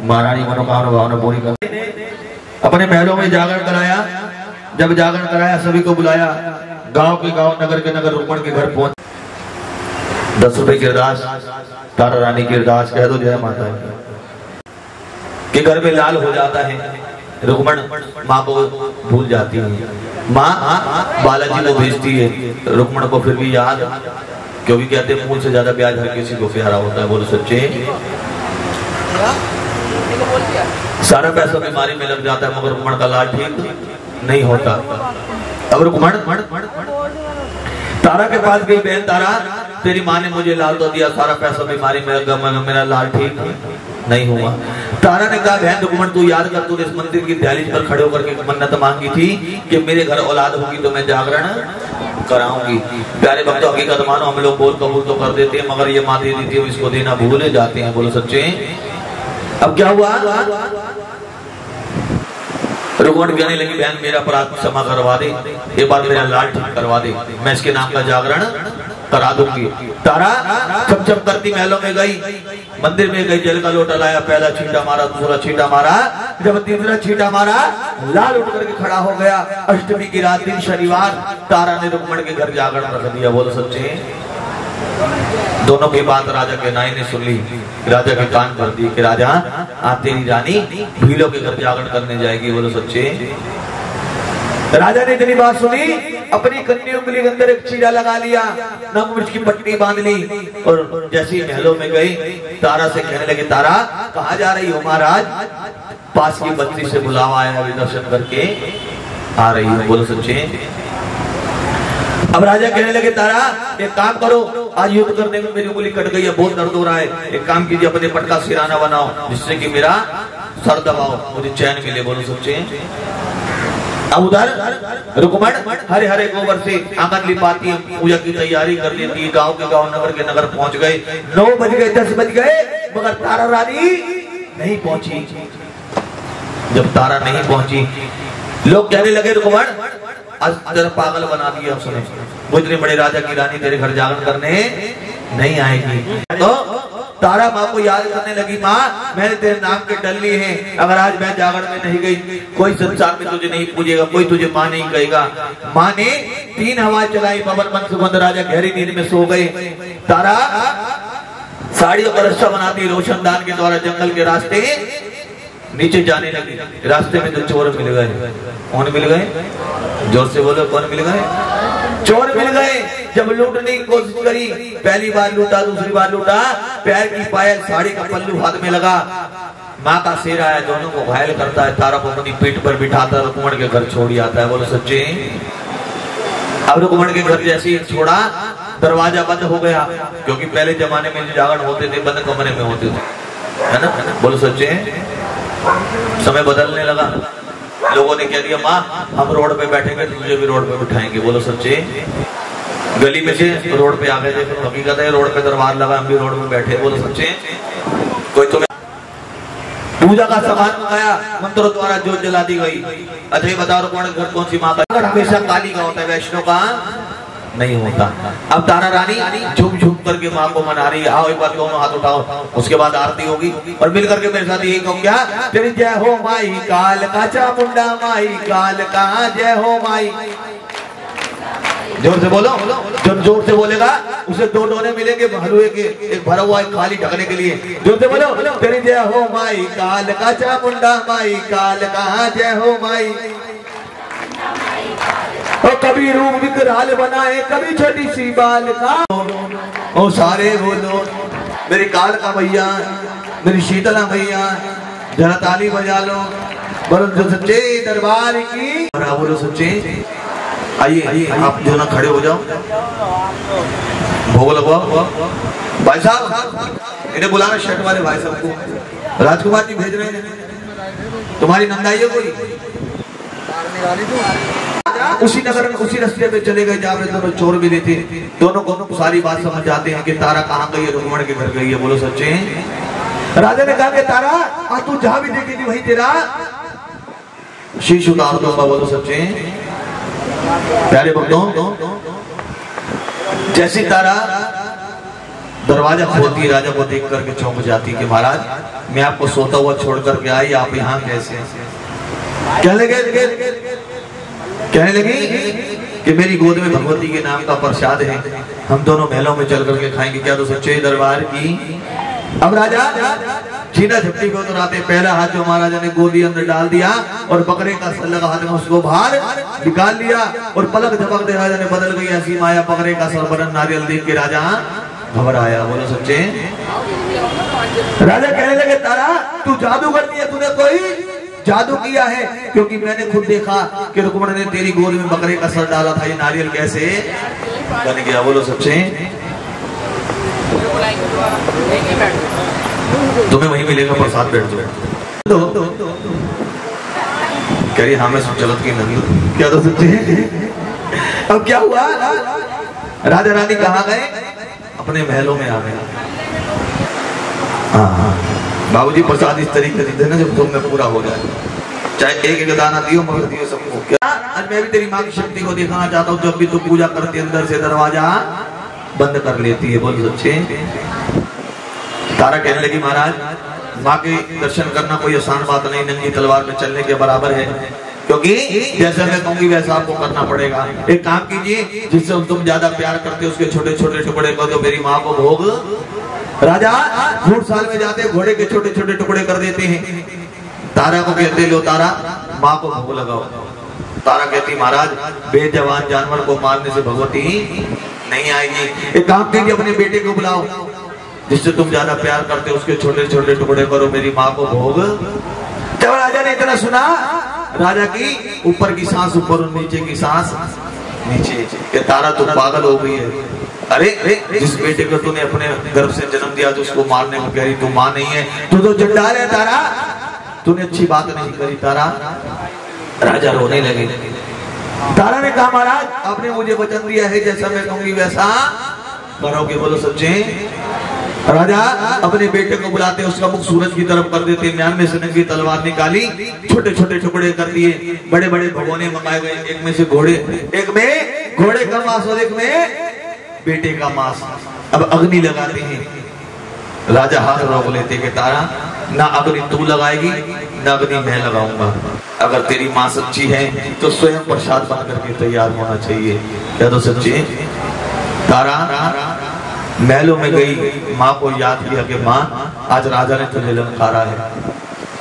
महारानी मनोकामना भावना पूरी कर। अपने महलों में जागरण कराया, जब जागरण कराया, सभी को बुलाया। गाँव के गाँव, नगर के नगर, रुकमण के घर पहुँच। दस रुपए की अरदास, तारा रानी की अरदास, कह दो जय माता के घर में लाल हो जाता है रुकमण माँ को भूल जाती है। माँ, बालाजी को भेजती है। रुकमण को फिर भी याद, क्योंकि कहते हैं मूल से ज़्यादा प्याज हर किसी को प्यारा होता है। बोलो, सच्चे? सारा पैसा बीमारी में लग जाता है, मगर रुकमण का लाल ठीक नहीं होता। अब रुकमण, तारा के पास गई बहन, तारा, तेरी माँ ने मुझे लाल तो दिया, सारा पैसा बीमारी में लगा मगर मेरा लाल ठीक नहीं हुआ। तारा ने कहा, बहन रुकमण तू याद कर, तूने इस मंदिर की दहलीज पर खड़े होकर मन्नत मांगी थी कि मेरे घर औलाद होगी तो मैं जागरण कराऊँगी। प्यारे भक्तों, हकीकत मानो, हम लोग बोल कबूल तो कर देते हैं, मगर ये माँ दे देती है इसको देना भूल जाते हैं। बोलो सच्चे। अब क्या हुआ? रुकमण कहने लगी, बहन, मेरा अपराध क्षमा करवा दे। एक बार मेरा लाल ठीक करवा दे। मैं इसके नाम का जागरण करा दूँगी। तारा? चप चप करती महलों में गई, मंदिर में गई, जल का लोटा लाया, पहला छींटा मारा, दूसरा छींटा मारा, जब तीसरा छींटा मारा, लाल उठ करके खड़ा हो गया। अष्टमी की रात दिन शनिवार, तारा ने रुकमण के घर जागरण रख दिया। बोलो सच्चे। दोनों की बात राजा के नाई ने सुन ली। राजा के कान भर दी कि राजा आज तेरी रानी भीलों के घर जागरण करने जाएगी। बोलो सच्चे। राजा ने इतनी बात सुनी अपनी कन्या उंगली के अंदर एक चीरा लगा लिया नमक मिर्च की पट्टी बाँध ली और जैसे ही महलों में गई, तारा से कहने लगे, तारा, कहा जा रही हो महाराज? पास की बत्ती से बुलावा आया अभी दर्शन करके, आ रही हो, बोलो सच्चे। अब राजा कहने लगे, तारा, एक काम करो, आज युद्ध करने में मेरी उंगली कट गई है, बहुत दर्द हो रहा है। एक काम कीजिए, अपने पटका सिराना बनाओ, जिससे कि मेरा सर दबाओ, मुझे चैन मिले बोलो सच्चे। अब उधर रुकमण हरे हरे गोबर से आँगन लिपाती पूजा की तैयारी कर लेती है। गाँव के गाँव, नगर के नगर पहुँच गए। नौ बज गए, दस बज गए, मगर तारा रानी नहीं पहुँची। जब तारा नहीं पहुँची, लोग कहने लगे रुकमण तेरा पागल बना दिया उसने। इतने बड़े राजा की रानी तेरे घर जागरण करने नहीं आएगी। तो तारा माँ को याद करने लगी, माँ, मैंने तेरे नाम के डल लिए हैं। अगर आज मैं जागरण में नहीं गई, कोई संसार में तुझे नहीं पूजेगा, कोई तुझे माँ नहीं कहेगा। माँ ने तीन हवा चलाई पवन मन सुगंध राजा गहरी नींद में सो गए। तारा साड़ियों का रस्सा बनाती रोशनदान के द्वारा जंगल के रास्ते नीचे जाने लगी। रास्ते में तो चोर मिल गए। कौन मिल गए? ज़ोर से बोलो, कौन मिल गए? चोर मिल गए। जब लूटने की कोशिश करी, पहली बार लूटा, दूसरी बार लूटा, पैर की पायल साड़ी का पल्लू हाथ में लगा। माँ का शेर आया, दोनों को घायल करता है, तारा को अपनी पीठ पर बिठाता रुकमण के घर छोड़ आता है। बोलो, सच्चे? अब रुकमण के घर जैसे छोड़ा, दरवाज़ा बंद हो गया, क्योंकि पहले जमाने में जागरण होते थे, बंद कमरे में होते थे। है ना? बोलो, सच्चे? समय बदलने लगा। लोगों ने कह दिया, माँ, हम रोड पे बैठेंगे, तुझे भी रोड पे बिठाएँगे। बोलो, सच्चे? गली में से रोड पे आ गए थे हकीकत है, रोड पे दरबार लगा, हम भी रोड में बैठे, बोलो, सच्चे कोई तुम्हें पूजा का सामान मंगाया मंत्रों द्वारा जोत जला दी गई। अच्छा ये बताओ कौन घर कौन सी माँ का? हमेशा काली का होता है, वैष्णव का, नहीं होता। अब तारा रानी झुक झुक करके माँ को मना रही आओ, एक बार दोनों हाथ उठाओ, उसके बाद आरती होगी। और मिल करके मेरे साथ यही कहूँ, क्या? तेरी जय हो माई काल का चामुंडा, माई काल का जय हो माई। ज़ोर से बोलो। जो ज़ोर से बोलेगा, उसे दो डोने मिलेंगे हलवे के, एक भरा हुआ, एक खाली ढकने के लिए। ज़ोर से बोलो। तेरी जय हो माई काल का चामुंडा माई काल का, जय हो माई। और कभी रूप विकराल बनाए, कभी छोटी सी बाल का। ओ सारे बोलो, मेरी काल का भैया, मेरी शीतला भैया, जरा ताली बजा लो। बोलो जो सच्चे दरबार की। बोलो सच्चे। आइए, आप जो ना खड़े हो जाओ। भोग लगवाओ। भाई साहब, इन्हें बुलाना शर्ट वाले भाई साहब को। राजकुमार जी भेज रहे हैं। तुम्हारी नंदाई है कोई? उसी नगर में, उसी रास्ते पे चले गए, जहाँ दोनों चोर मिले थे। दोनों को सारी बात समझ जाते हैं कि तारा कहाँ गई है, रुकमण के घर गई है। बोलो, सच्चे राजा ने कहा कि तारा, आज तू जहाँ भी देखी थी वही तेरा। शीश उतार दूँगा, बोलो, सच्चे प्यारे भक्तों, जैसी तारा दरवाज़ा खोलती, राजा को देख करके चौंक जाती कि महाराज, मैं आपको सोता हुआ छोड़ करके आई, आप यहाँ कैसे कहने लगे, कहने लगी कि मेरी गोद में भगवती के नाम का प्रसाद है। हम दोनों महलों में चल करके खाएँगे। क्या तो सच्चे दरबार की अब राजा छीना झपटी को उतराते पहला हाथ जो महाराजा ने गोदी अंदर डाल दिया और बकरे का सर हाथ में उसको बाहर निकाल लिया और पलक झपक दे राजा ने बदल गई ऐसी माया बकरे का सर बनन नारियल देख के राजा घबराया बोलो सच्चे। राजा कहने लगे, तारा, तू जादू करती है, तूने कोई जादू किया है? क्योंकि मैंने खुद देखा कि रुकमण ने तेरी गोद में बकरे का सर डाला था, ये नारियल कैसे बन गया। बोलो सच्चे। तुम्हें वहीं मिलेगा प्रसाद बैठ जाओ। कह रही हाँ मैं चलत की नहीं क्या तो सच्चे अब क्या हुआ? राजा रानी कहा गए? अपने महलों में आ गए। हाँ हाँ। बाबूजी प्रसाद इस तरीके से देना जब तुम में पूरा हो जाए। चाहे एक एक दाना दियो मगर दियो सबको। क्या? आज मैं भी तेरी माँ की शक्ति को दिखाना चाहता हूँ जब भी तू पूजा करती अंदर से दरवाज़ा बंद कर लेती है बोल सच्चे तारा कहने लगी, महाराज, माँ के दर्शन करना कोई आसान बात नहीं, नंगी तलवार में चलने के बराबर है। क्योंकि जैसा मैं कहूँगी, वैसा आपको करना पड़ेगा। एक काम कीजिए, जिससे तुम ज़्यादा प्यार करते हो, उसके छोटे छोटे टुकड़े कर दो मेरी माँ को भोग। राजा घोड़ साल में जाते घोड़े के छोटे छोटे टुकड़े कर देते हैं। तारा को कहते लो तारा, माँ को भोग लगाओ। तारा कहती, महाराज, बेजवान जानवर को मारने से भगवती नहीं आएगी। एक काम कीजिए अपने बेटे को बुलाओ। जिससे तुम ज़्यादा प्यार करते हो, उसके छोटे छोटे टुकड़े करो, मेरी माँ को भोग। जब राजा ने इतना सुना। राजा की ऊपर की सांस, ऊपर और नीचे की सांस। नीचे कि तारा तो पागल हो गई है। अरे अरे जिस बेटे को तूने अपने गर्भ से जन्म दिया तो उसको मारने को कह रही, तू माँ नहीं है। तू तो जंडाल है, तारा। तूने अच्छी बात नहीं करी, तारा। राजा रोने लगे। तारा ने कहा, महाराज, आपने मुझे वचन दिया है, जैसा मैं कहूँगी वैसा करोगे बोलो सच्चे राजा, अपने बेटे को बुलाते उसका मुख सूरज की तरफ़ कर देते म्यान में से नंगी तलवार निकाली, छोटे छोटे टुकड़े कर दिए। बड़े बड़े भगोने मंगाए गए, एक में से घोड़े, एक में घोड़े का मांस और एक में बेटे का मांस। अब अग्नि लगाते हैं। राजा हाथ रोक लेते कि तारा, ना अग्नि तू लगाएगी, ना अग्नि मैं लगाऊँगा। अगर तेरी माँ सच्ची है तो स्वयं प्रसाद बन करके तैयार होना चाहिए। क्या तो सच्ची तारा, महलों में गई माँ को याद किया कि माँ, आज राजा ने तुझे ललकारा है।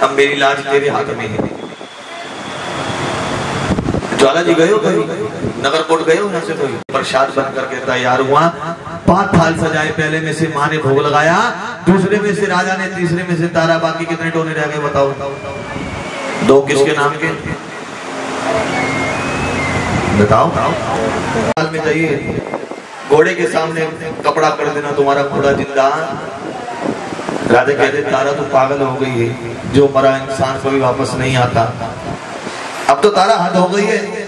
अब मेरी लाज तेरे हाथ में है। ज्वाला जी गए हो कहीं? नगर कोट गए हो से प्रसाद बन करके तैयार हुआ। पाँच थाल सजाए, पहले में से माँ ने भोग लगाया, दूसरे में से राजा ने, तीसरे में से तारा, बाकी कितने टोने रह गए बताओ? दो किसके नाम के? बताओ। हाल में जाइए। घोड़े के सामने कपड़ा कर देना तुम्हारा घोड़ा ज़िंदा। राजा कहते, तारा तो पागल हो गई है, जो मरा इंसान कभी वापस नहीं आता। अब तो तारा हद हो गई है।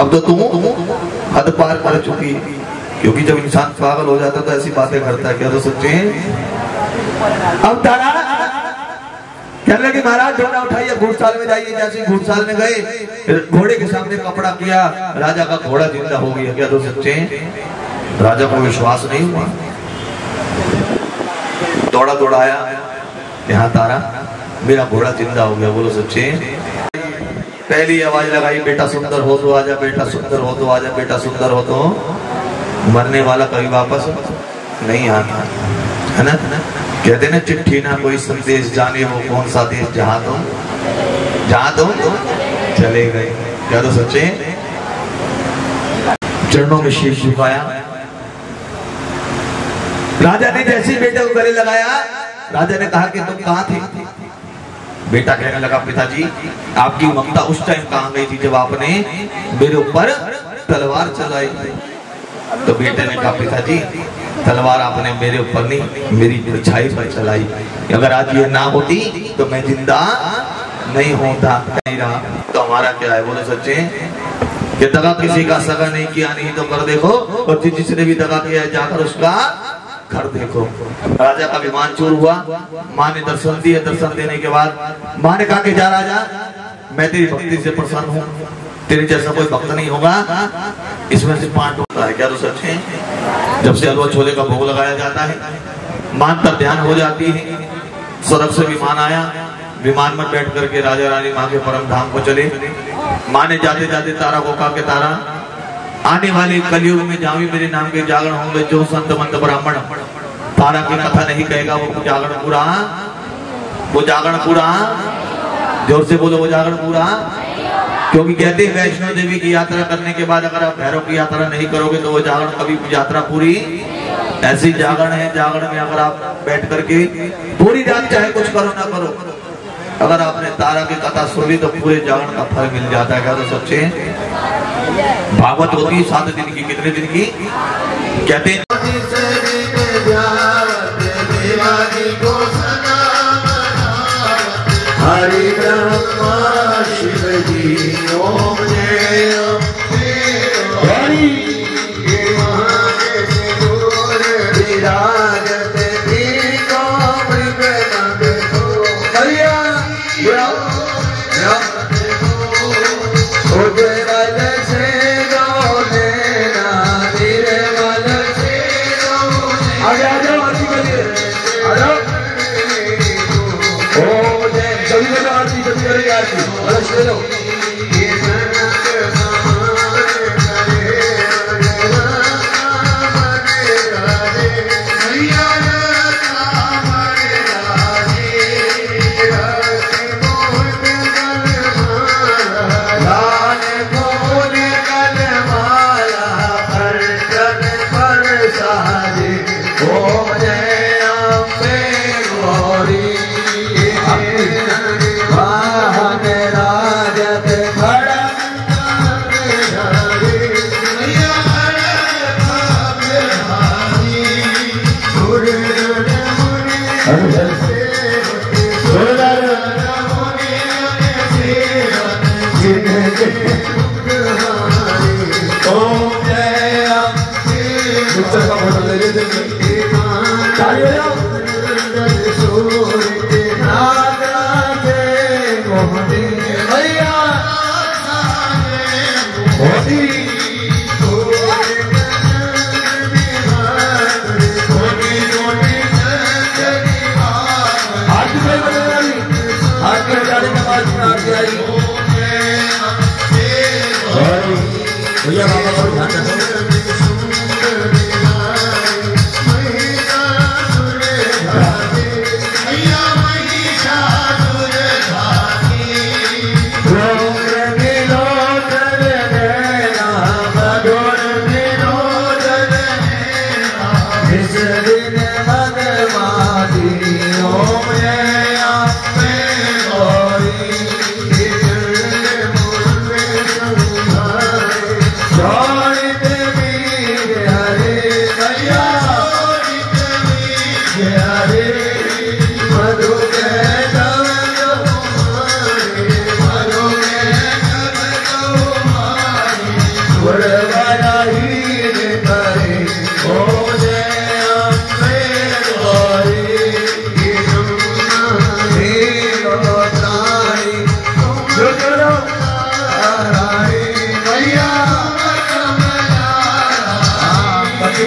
अब तो तुम हद पार कर चुकी। क्योंकि जब इंसान पागल हो जाता तो ऐसी बातें करता है, क्या तो सच्चे अब तारा कहने लगे महाराज ढोना उठाइए, घूड़साल में जाइए, जैसे घूड़साल में गए घोड़े के सामने कपड़ा किया, राजा का घोड़ा ज़िंदा हो गया, क्या तो सच्चे राजा को विश्वास नहीं हुआ। दौड़ा दौड़ाया यहाँ तारा, मेरा घोड़ा ज़िंदा हो गया, बोलो सच्चे पहली आवाज़ लगाई, बेटा सुंदर हो तो आजा, बेटा सुंदर हो तो आजा, बेटा सुंदर हो तो मरने वाला कभी वापस नहीं आता। है ना? कहते ना, चिट्ठी ना कोई संदेश जाने वो कौन सा देश, जहाँ तुम जहाँ तुम चले गए। क्या तो सच्चे चरणों में शीश झुकाया। राजा ने जैसे बेटे को गले लगाया, राजा ने कहा कि तुम कहाँ थे? बेटा कहने लगा, पिताजी, आपकी ममता उस टाइम कहाँ गई थी जब आपने मेरे ऊपर तलवार चलाई तो बेटे ने कहा, पिताजी, तलवार आपने मेरे ऊपर नहीं, मेरी परछाई पर चलाई अगर आज ये ना होती तो मैं ज़िंदा नहीं होता, नहीं रहा। तो हमारा क्या है? बोले, सच्चे कि दगा किसी का सगा नहीं किया, नहीं तो कर देखो। और जिसने भी दगा किया जाकर उसका घर देखो। राजा का विमान चोर हुआ। माँ ने दर्शन दिए। दर्शन देने के बाद माँ ने कहा कि जा राजा, मैं तेरी भक्ति से प्रसन्न हूँ। तेरे जैसा कोई भक्त नहीं होगा। इसमें से पाँच होता है। क्या तो सच है? जब से हलवा छोले का भोग लगाया जाता है मान पर ध्यान हो जाती है। सड़क से विमान आया। विमान में बैठ करके राजा रानी माँ के परम धाम को चले। माँ ने जाते जाते तारा को कहा कि तारा आने वाले कलयुग में जहाँ भी मेरे नाम के जागरण होंगे, जो संत मंत ब्राह्मण तारा की कथा नहीं कहेगा, वो जागरण पूरा। वो जागरण पूरा? ज़ोर से बोलो, वो जागरण पूरा? क्योंकि कहते हैं वैष्णो देवी की यात्रा करने के बाद अगर आप भैरव की यात्रा नहीं करोगे तो वो जागरण कभी यात्रा पूरी ऐसी जागरण है, जागरण में अगर आप बैठ करके पूरी रात चाहे कुछ करो ना करो अगर आपने तारा की कथा सुनी तो पूरे जागरण का फल मिल जाता है क्या तो सच्चे। भागवत होती सात दिन की, कितने दिन की? कहते हरि Everybody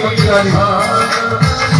मंगलहार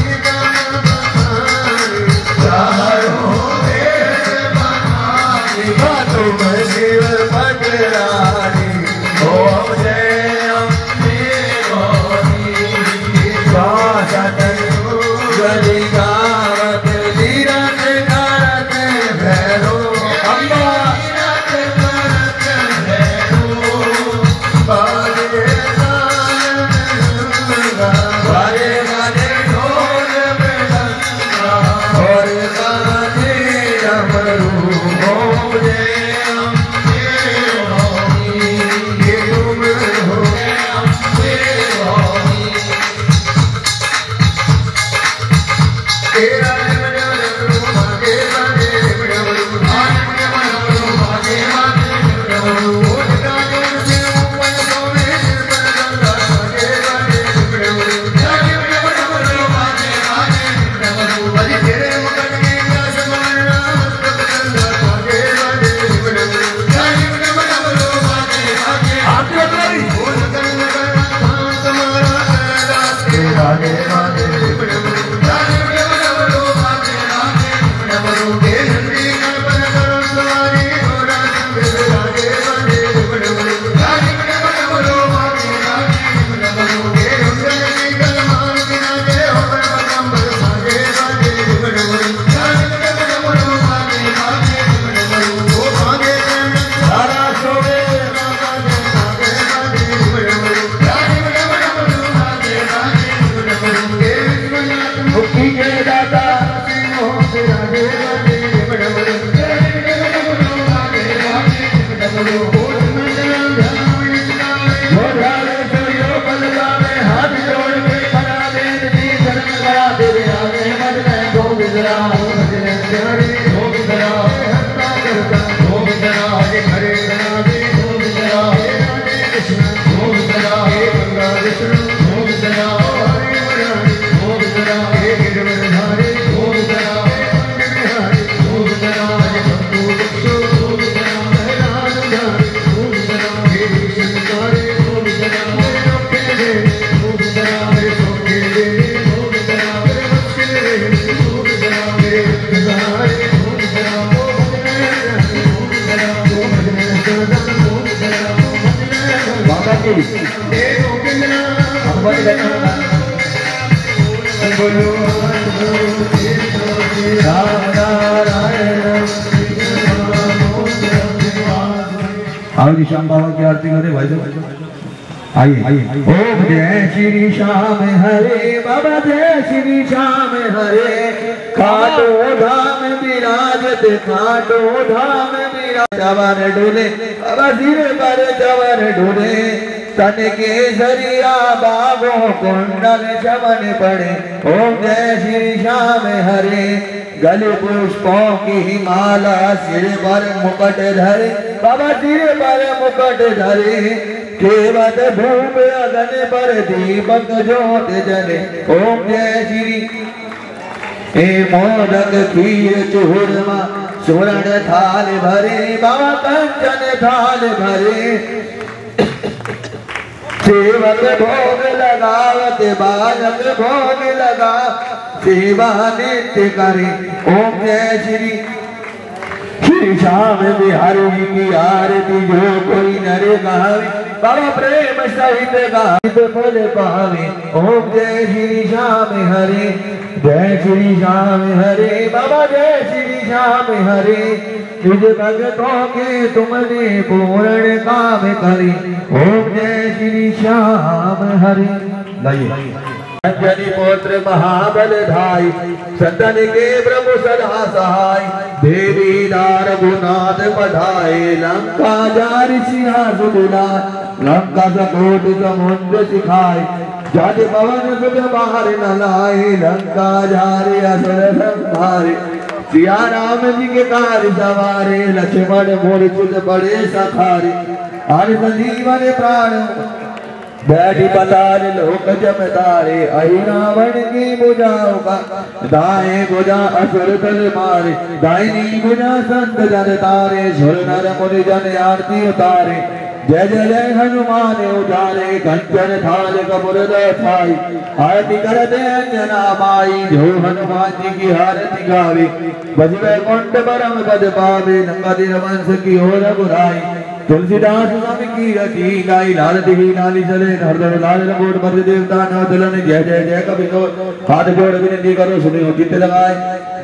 बाबा जी श्याम बाबा की आरती करें भाई साहब आइए ओम जय श्री श्याम हरे बाबा जय श्री श्याम हरे खाटो धाम विराजत खाटो धाम विराज जवान डोले बाबा सिर पर जवान डोले तन के ज़रिया बाबो कुंडल चमन पड़े ओम जय श्री श्याम हरे गल पुष्पों की माला सिर पर मुकट धरे बाबा सिर पर मुकट धरे केवट भूप अगन पर दीपक ज्योत जले ओम जय श्री। हे मोदक खीर चूरमा सुवर्ण थाल भरे, बाबा कंचन थाल भरे। सेवक भोग लगावत, बालक भोग लगा, सेवा नित्य करे ओम जय श्री। श्री श्याम बिहारी की आरती जो कोई नर गावे। बाबा प्रेम सहित गावित फल पावे ओम जय श्री श्याम हरे। जय श्री श्याम हरे। बाबा जय श्री श्याम हरे। निज भगतों के तुमने पूर्ण काम करे ओम जय श्री श्याम हरे। लाइए। अंजनी पुत्र महाबल धाई सतन के प्रभु सदा सहाय देवी दार गुनाथ बढ़ाए लंका जारी सिंहास दुलाय लंका सकोट समुद्र सिखाए जज पवन सुख बाहर न लाए लंका जारे असुर संहारे सिया राम जी के कार्य सवारे लक्ष्मण मूर्छित बड़े सखारे हरि संजीवन प्राण बैठी पताल लोक जमदारे अहि रावण की बुझाओ का दाएँ बुझा असुर तल मारे, दाहिनी बुझा संत जन तारे सुर नर मुनि जन आरती उतारे। जय जय जय हनुमान उजारे कंचन थाल कपुर छाई आरती करते अंजना माई, जो हनुमान जी की आरती गावे। बजवे कुंड परम पद पावे, नंगा दिन वंश की हो रघुराई तुलसीदास स्वामी की रची गाई लाल दिवी लाली चले हरदर लाल रंगोट मर्द देवता न दुल्हन जय जय जय कवि तो हाथ जोड़ विनती करो सुनियो चित्त लगाए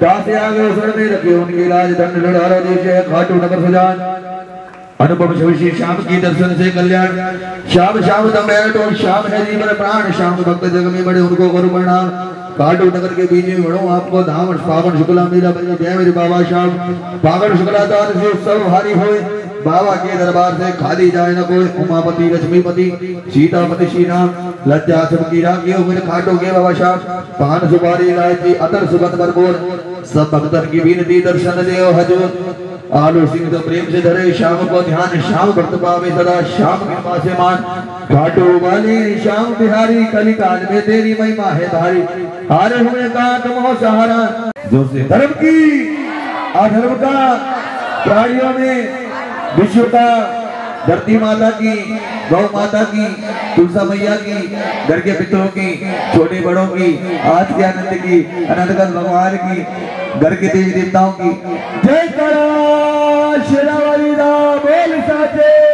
दास आगे सुर में रखे उनकी लाज दंड लड़ारो देश खाटू नगर सुजान अनुपम शिवशी श्याम की दर्शन से कल्याण श्याम श्याम दमेर टोल श्याम है जीवन प्राण श्याम भक्त जग में बड़े उनको करो प्रणाम काटू नगर के बीच में बढ़ो आपको धाम पावन शुक्ला मेरा जय मेरे बाबा श्याम पावन शुक्ला दान से सब भारी होए बाबा के दरबार से खाली जाए न कोई। उमापति, लक्ष्मीपति, सीतापति श्री राम लज्जा हो मेरे खाटो के बाबा श्याम पान सुपारी इलायची अतर सुगंध भरपूर। सब भक्तन की विनती, दर्शन देव हजूर। आलू सिंह तो प्रेम से धरे श्याम को ध्यान श्याम भक्त पावे सदा श्याम कृपा से मान। घाटो वाली श्याम बिहारी कली काल में तेरी महिमा है धारी हारे हुए का तुम सहारा। जो से धर्म की अधर्म का, प्राणियों में विश्व का धरती माता की, गौ माता की, तुलसा मैया की, घर के पितरों की, छोटे बड़ों की, आज के आनंद की अनंतगत भगवान की, घर के देवी देवताओं की। जय करा बोल साचे।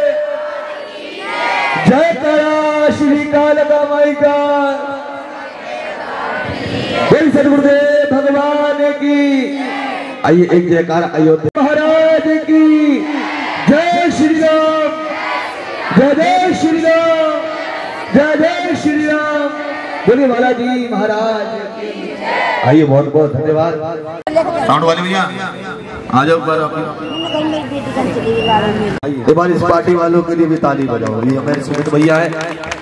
जय करा श्री काल का माई का सदगुरुदेव भगवान की। आइए एक जयकार अयोध्या। महाराज की। जय जय श्री राम जय जय श्री राम बोलिए बालाजी महाराज। आइए बहुत बहुत धन्यवाद। साउंड वाले भैया आ जाओ पर इस बार इस पार्टी वालों के लिए भी ताली बजाओ। ये हमारे सुमित भैया है।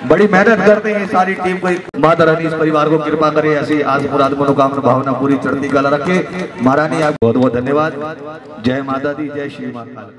बड़ी मेहनत करते हैं सारी टीम को। माता रानी इस परिवार को कृपा करे ऐसी आज मुराद मनोकामना भावना पूरी चढ़ती कला रखे। महारानी आप बहुत बहुत धन्यवाद। जय माता दी जय श्री माता